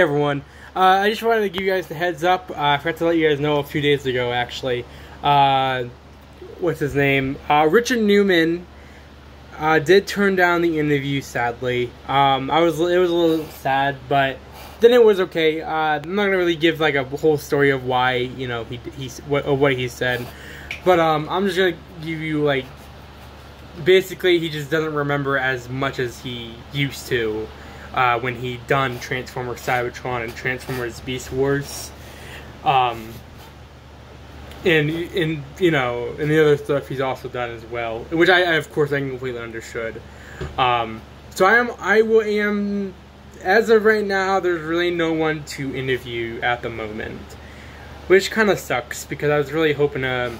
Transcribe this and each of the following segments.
Hey everyone, uh, I just wanted to give you guys the heads up. Uh, I forgot to let you guys know a few days ago, actually. Uh, what's his name? Uh, Richard Newman uh, did turn down the interview. Sadly, um, I was it was a little sad, but then it was okay. Uh, I'm not gonna really give like a whole story of why you know he he's what what he said, but um, I'm just gonna give you like basically he just doesn't remember as much as he used to uh, when he done Transformers Cybertron and Transformers Beast Wars. Um, and and you know, and the other stuff he's also done as well, which I, I of course I completely understood. Um, so I am I will am as of right now. There's really no one to interview at the moment, which kind of sucks because I was really hoping to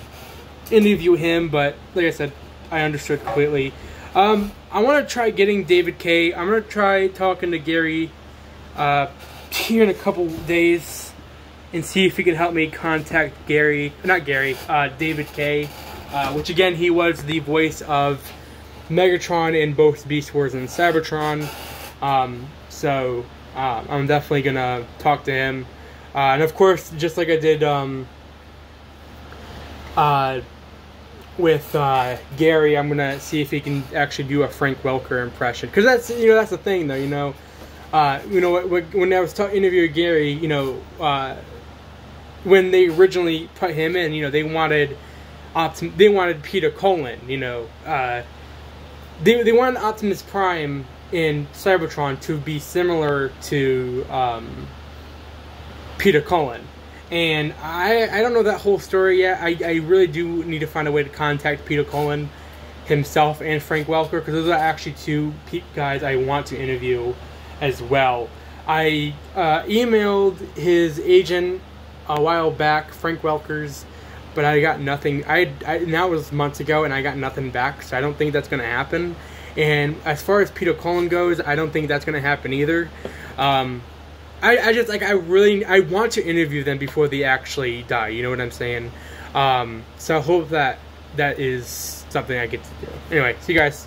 interview him, but like I said, I understood completely. Um, I want to try getting David Kaye. I'm gonna try talking to Gary uh, here in a couple days and see if he can help me contact Gary, not Gary, uh, David Kaye uh, which again he was the voice of Megatron in both Beast Wars and Cybertron. Um, so uh, I'm definitely gonna talk to him, uh, and of course, just like I did. Um, uh, with uh, Gary, I'm gonna see if he can actually do a Frank Welker impression. Because that's you know that's the thing though you know, uh, you know when I was ta- interviewing Gary, you know uh, when they originally put him in, you know they wanted Optim- they wanted Peter Cullen, you know, uh, they they wanted Optimus Prime in Cybertron to be similar to um, Peter Cullen and I I don't know that whole story yet. I, I really do need to find a way to contact Peter Cullen himself and Frank Welker because those are actually two guys I want to interview as well. I uh, emailed his agent a while back, Frank Welker's, but I got nothing. I, I that was months ago, and I got nothing back. So I don't think that's going to happen. And as far as Peter Cullen goes, I don't think that's going to happen either. Um, I, I just like I really I want to interview them before they actually die. You know what I'm saying? Um, so I hope that that is something I get to do. Anyway, see you guys.